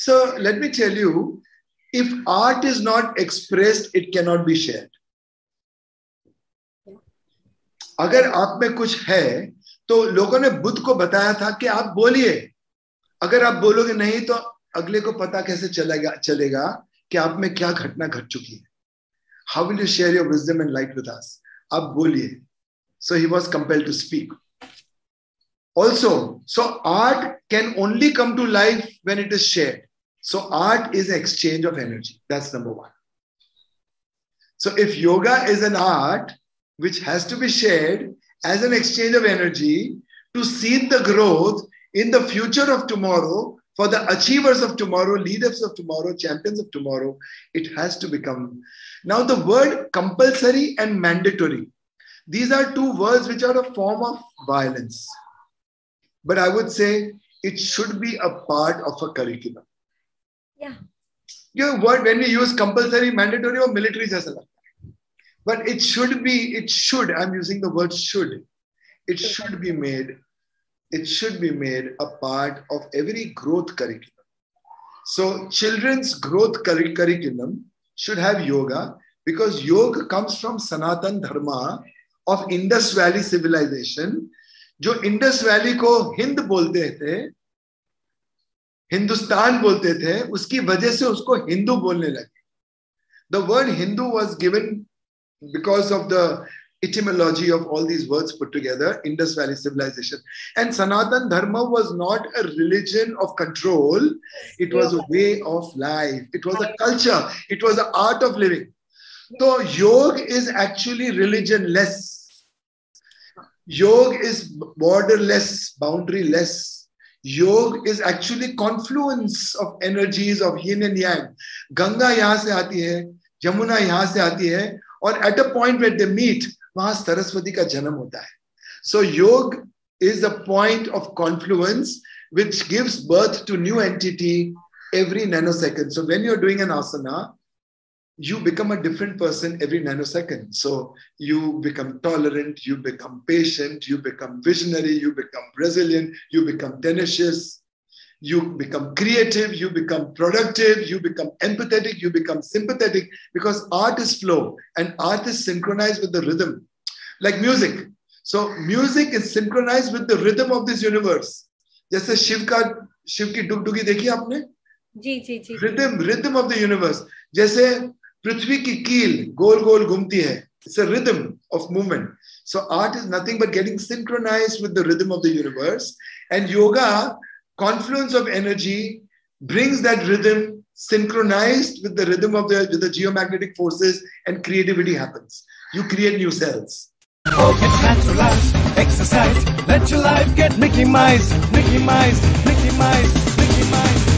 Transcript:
So let me tell you, if art is not expressed, it cannot be shared. अगर आप में कुछ है तो लोगों ने बुद्ध को बताया था कि आप बोलिए। अगर आप बोलोगे नहीं तो अगले को पता कैसे चलेगा चलेगा कि आप में क्या घटना घट चुकी है। How will you share your wisdom and light with us आप बोलिए। So he was compelled to speak also so art can only come to life when it is shared. So art is exchange of energy that's number 1 so if yoga is an art which has to be shared as an exchange of energy to seed the growth in the future of tomorrow for the achievers of tomorrow, leaders of tomorrow, champions of tomorrow, it has to become. Now, the word compulsory and mandatory, these are two words which are a form of violence. But I would say it should be a part of a curriculum. Yeah. You know, what, when we use compulsory, mandatory, or military, just but it should be, it should, I'm using the word should, it should be made it should be made a part of every growth curriculum. So, children's growth curriculum should have yoga because yoga comes from Sanatan Dharma of Indus Valley civilization. जो Indus valley को हिंद बोलते थे हिंदुस्तान बोलते थे उसकी वजह से उसको हिंदू बोलने लगे the word Hindu was given because of the etymology of all these words put together, Indus Valley civilization. And Sanatan Dharma was not a religion of control, it was a way of life, it was a culture, it was an art of living. So, yoga is actually religionless. Yoga is borderless, boundaryless. Yoga is actually confluence of energies of yin and yang. Ganga यहाँ से आती है, यमुना यहाँ से आती है, और at a point where they meet, वहां सरस्वती का जन्म होता है सो योग is a point of confluence which gives birth to new entity every nanosecond. So when you're doing an asana, you become a different person every nanosecond. So you become tolerant, you become patient, you become visionary, you become resilient, you become tenacious, you become creative, you become productive, you become empathetic, you become sympathetic because art is flow and art is synchronized with the rhythm, like music. So music is synchronized with the rhythm of this universe. जैसे शिव का शिव की डुगडुगी देखी आपने जी जी जी rhythm rhythm of the universe जैसे पृथ्वी की कील गोल गोल घूमती है it's a rhythm of movement so art is nothing but getting synchronize with the rhythm of the universe and yoga confluence of energy brings that rhythm synchronized with the rhythm of the, with the geomagnetic forces and creativity happens. You create new cells. Exercise, let your life get Mickeymized, Mickey Mice, Mickeymized, Mickey Mice.